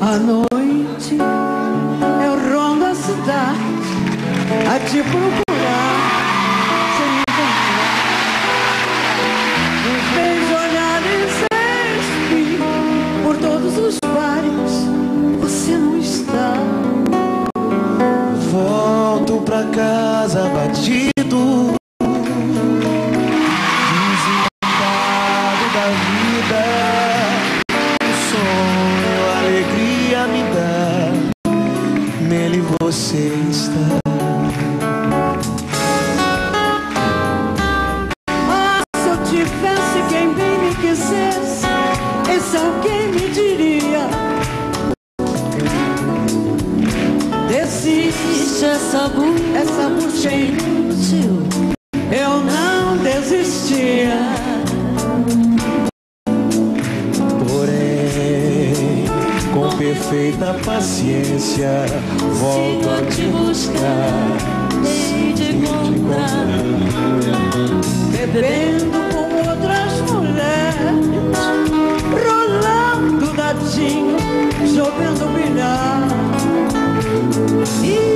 À noite eu rondo a cidade. A te pra casa batido, desencantado da vida. Um sonho, alegria me dá, nele você está. Ah, se eu tivesse quem bem me quisesse, esse alguém me diria. Essa é inútil. Eu não desistia. Porém, com perfeita paciência, volto a te buscar. Hei de encontrar, bebendo com outras mulheres, rolando dadinho, chovendo bilhar. E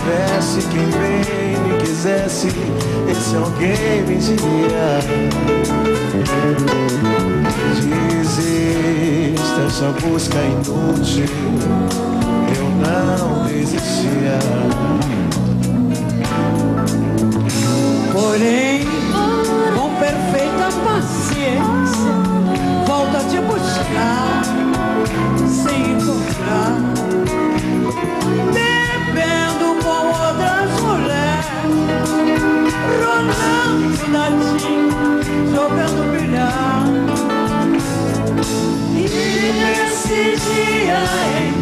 tivesse quem bem me quisesse, esse alguém me diria. Desista essa busca inútil, eu não desistia. Porém, com perfeita paciência, volta a te buscar Yeah. I.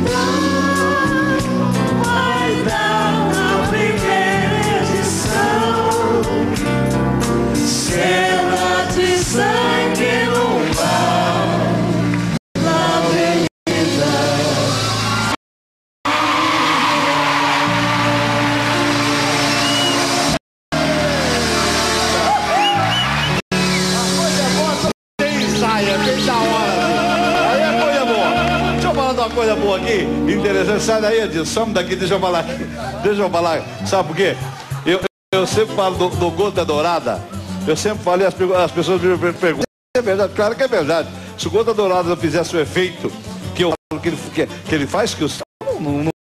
uma coisa boa aqui, interessante. Sai daí, Edilson, some daqui, deixa eu falar. Deixa eu falar. Sabe por quê? Eu, eu sempre falo do, do Gota Dourada. Eu sempre falei, as, as pessoas me perguntam. É verdade, claro que é verdade. Se o Gota Dourada não fizesse o efeito que eu falo que ele, que, que ele faz, que o não, não,